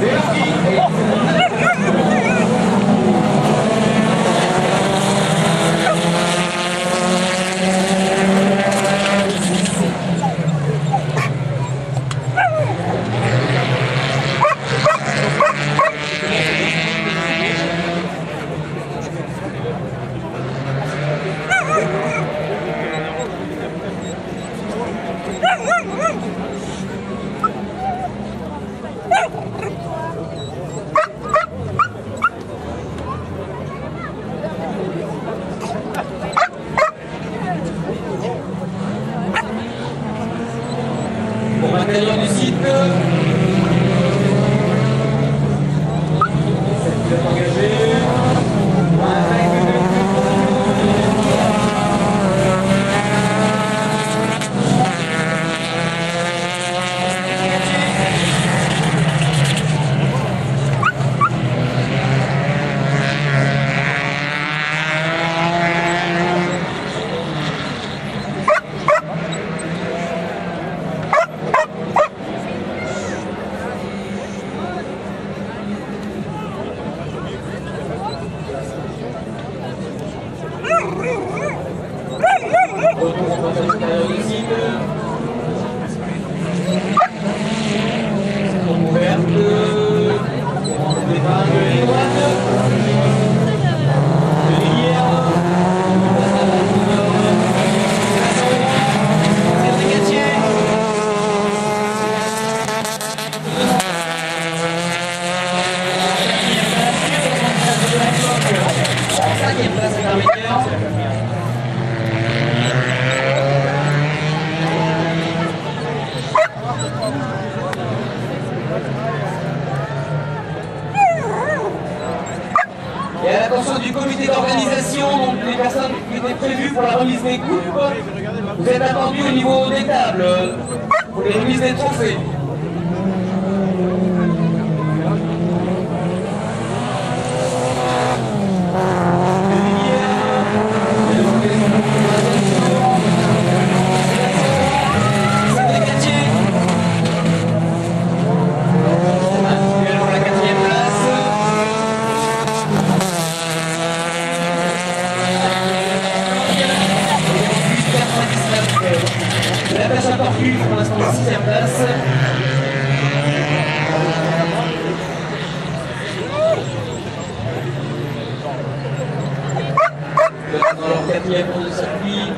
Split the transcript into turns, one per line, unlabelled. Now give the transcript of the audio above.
C'est Et à l'attention du comité d'organisation, donc les personnes qui étaient prévues pour la remise des coupes, vous êtes attendus au niveau des tables pour les remises des trophées. quatrième circuit.